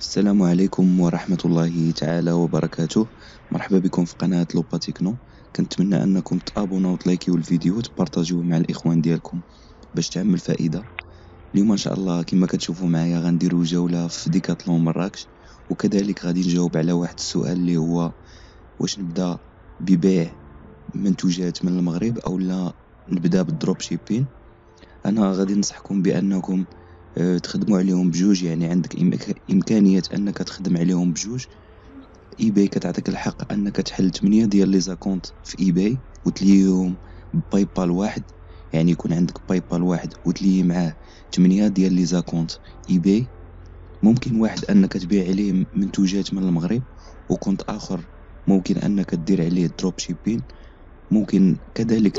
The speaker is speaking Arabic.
السلام عليكم ورحمة الله تعالى وبركاته. مرحبا بكم في قناة لوبا تكنو. كنتمنى أنكم تـ abonnaw وت likeيو الفيديو وت partagerيوه مع الإخوان ديالكم باش تعمل فائدة. اليوم إن شاء الله كما كتشوفوا معايا غنديرو جولة في ديكاتلون مراكش وكذلك غادي نجاوب على واحد السؤال اللي هو واش نبدا ببيع منتوجات من المغرب أو لا نبدا بال dropshipping. أنا غادي ننصحكم بأنكم تخدموا عليهم بجوج يعني عندك إمكانية أنك تخدم عليهم بجوج. eBay كتعطيك الحق أنك تحل تمنية ديال les accounts في eBay وتليهم PayPal واحد. يعني يكون عندك PayPal واحد وتلي معاه تمنية ديال les accounts eBay. ممكن واحد أنك تبيع عليه منتوجات من المغرب و compte آخر ممكن أنك دير عليه dropshipping ممكن كذلك